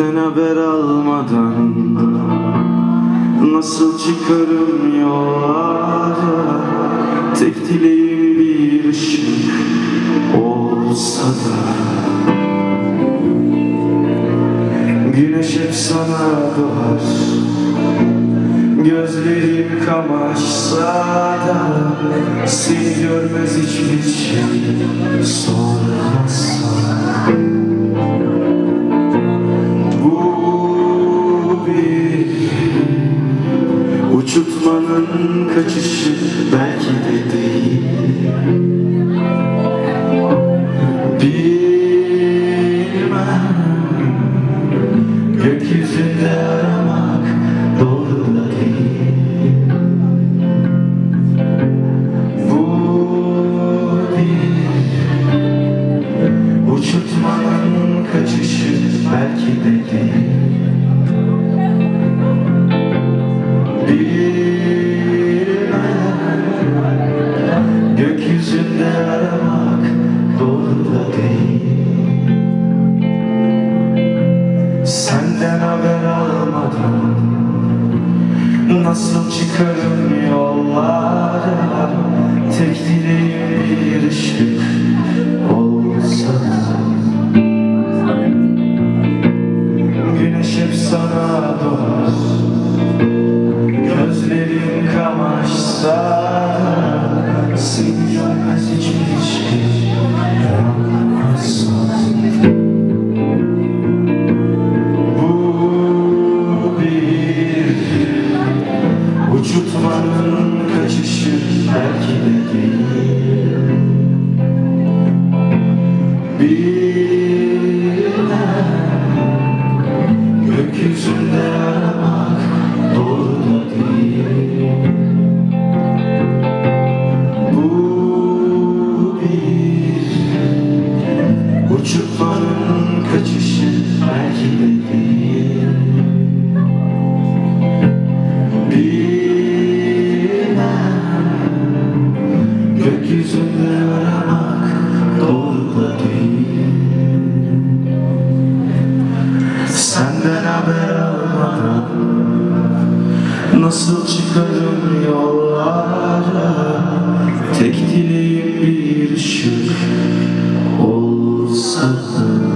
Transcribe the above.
Senden haber almadan Nasıl çıkarım yollara? Tek dileğim bir ışık olsa da. Güneş hep sana doğar. Gözlerim kamaşsa da Seni görmez hiçbir şey sormazsa uçurtmanın kaçışı belki de değil. Bilmem. Gökyüzünde aramak doğru da değil. Bu bir uçurtmanın kaçışı belki de Senden haber almadan Nasıl çıkarım yollara? Tek dileğim bir ışık olsa Güneş hep sana doğar. Gözlerim kamaşsa Seni Bilmem nasıl çıkarım yollara? Tek dileğim bir ışık olsa da.